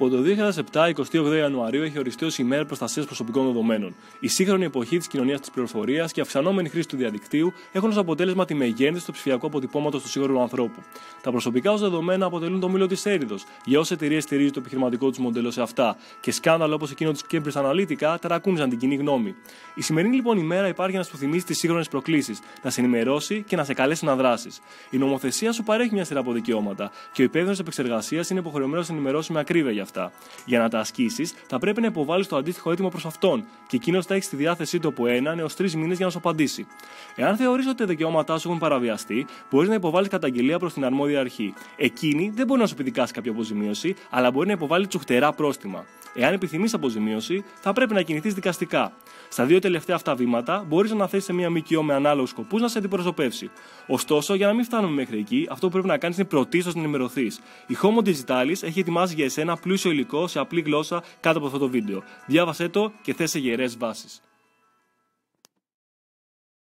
Από το 2007, 28 Ιανουαρίου, έχει οριστεί ως ημέρα προστασίας προσωπικών δεδομένων. Η σύγχρονη εποχή της κοινωνίας της πληροφορίας και η αυξανόμενη χρήση του διαδικτύου έχουν ως αποτέλεσμα τη μεγένθηση του ψηφιακού αποτυπώματος του σύγχρονου ανθρώπου. Τα προσωπικά ως δεδομένα αποτελούν το μήλο της έρηδος για όσε εταιρείες στηρίζει το επιχειρηματικό τους μοντέλο σε αυτά και σκάνδαλο όπως εκείνο της Cambridge Analytica τερακούνιζαν την κοινή γνώμη. Η σημερινή λοιπόν ημέρα υπάρχει να σου θυμίσει τις σύγχρονες προκλήσεις, να σε ενημερώσει και να σε καλέσει να δράσεις. Η νομοθεσία σου παρέχει μια σειρά από δικαιώματα και ο υπεύθυνος επεξεργασίας είναι υποχρεωμένος να ενημερώσει με ακρίβεια για αυτά. Για να τα ασκήσεις, θα πρέπει να υποβάλεις το αντίστοιχο έτοιμο προς αυτόν και εκείνος θα έχει στη διάθεσή του από έναν έως τρεις μήνες για να σου απαντήσει. Εάν θεωρείς ότι τα δικαιώματά σου έχουν παραβιαστεί, μπορείς να υποβάλεις καταγγελία προς την αρμόδια αρχή. Εκείνη δεν μπορεί να σου επιδικάσει κάποια αποζημίωση, αλλά μπορεί να υποβάλει τσουχτερά πρόστιμα. Εάν επιθυμείς αποζημίωση, θα πρέπει να κινηθείς δικαστικά. Στα δύο τελευταία αυτά βήματα μπορείς να αναθέσεις σε μια ΜΚΟ με ανάλογους σκοπούς να σε αντιπροσωπεύσει. Ωστόσο, για να μην φτάνουμε μέχρι εκεί, αυτό που πρέπει να κάνεις είναι πρωτίστως να ενημερωθείς. Η Homo Digitalis έχει ετοιμάσει για εσένα πλούσιο υλικός σε απλή γλώσσα κάτω από αυτό το βίντεο. Διάβασέ το και θες σε γερές βάσεις.